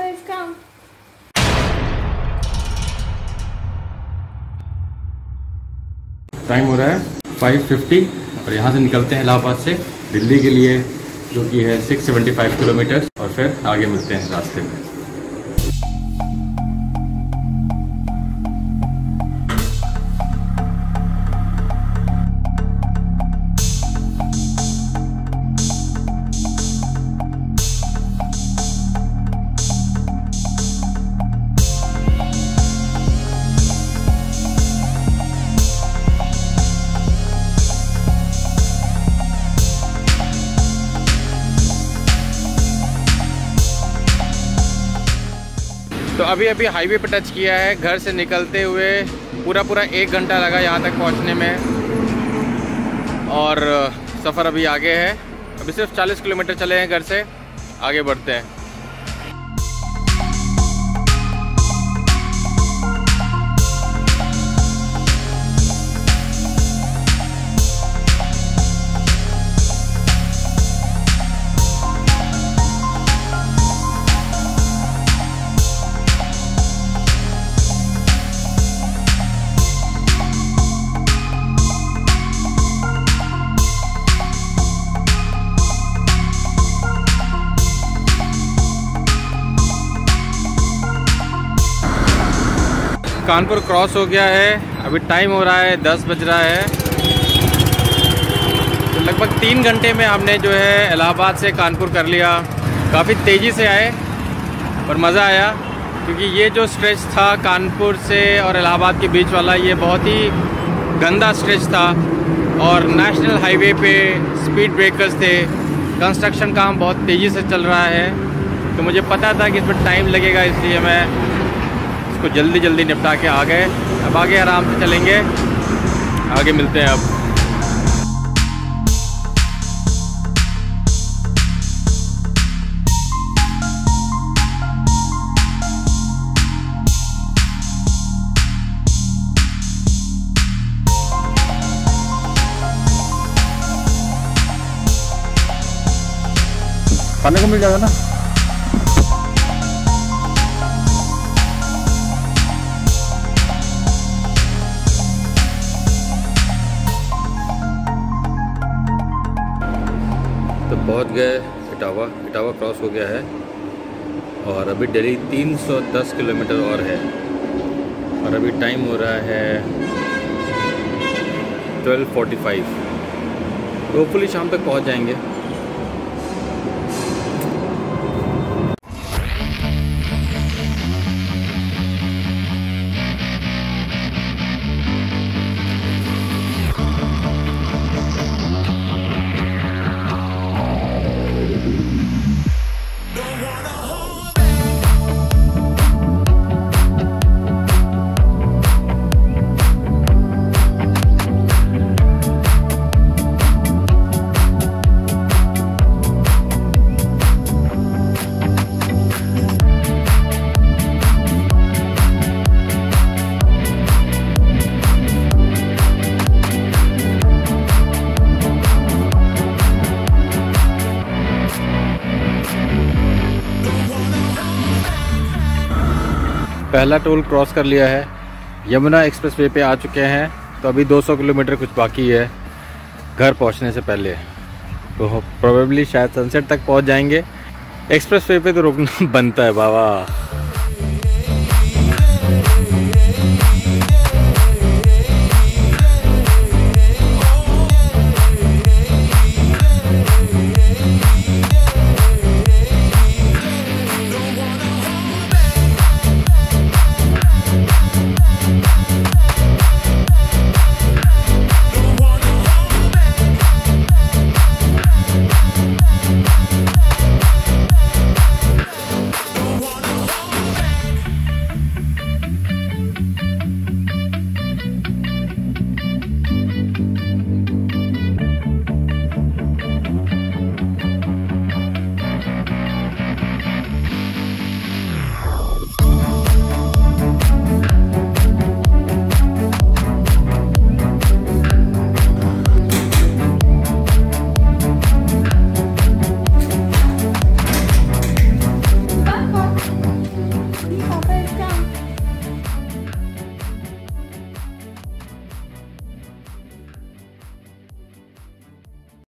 Is come time हो रहा है 5:50 और यहाँ से निकलते हैं इलाहाबाद से दिल्ली के लिए, जो कि है 675 किलोमीटर और फिर आगे मिलते हैं रास्ते में। तो अभी अभी हाईवे पर टच किया है। घर से निकलते हुए पूरा पूरा एक घंटा लगा यहाँ तक पहुँचने में। और सफ़र अभी आगे है। अभी सिर्फ़ 40 किलोमीटर चले हैं घर से। आगे बढ़ते हैं। कानपुर क्रॉस हो गया है। अभी टाइम हो रहा है, दस बज रहा है। तो लगभग तीन घंटे में हमने जो है इलाहाबाद से कानपुर कर लिया। काफ़ी तेज़ी से आए पर मज़ा आया, क्योंकि ये जो स्ट्रेच था कानपुर से और इलाहाबाद के बीच वाला, ये बहुत ही गंदा स्ट्रेच था। और नेशनल हाईवे पे स्पीड ब्रेकर्स थे। कंस्ट्रक्शन काम बहुत तेज़ी से चल रहा है। तो मुझे पता था कि इसमें टाइम लगेगा, इसलिए मैं इसको जल्दी जल्दी निपटा के आ गए। अब आगे आराम से चलेंगे। आगे मिलते हैं अब। खाने को मिल जाएगा ना? पहुँच गए इटावा। इटावा क्रॉस हो गया है। और अभी दिल्ली 310 किलोमीटर और है। और अभी टाइम हो रहा है 12:45 होपफुली शाम तक पहुँच जाएँगे। पहला टोल क्रॉस कर लिया है। यमुना एक्सप्रेस वे पे आ चुके हैं। तो अभी 200 किलोमीटर कुछ बाकी है। घर पहुँचने से पहले। तो प्रोबेबली शायद सनसेट तक पहुँच जाएँगे। एक्सप्रेस वे पे तो रुकना बनता है बाबा।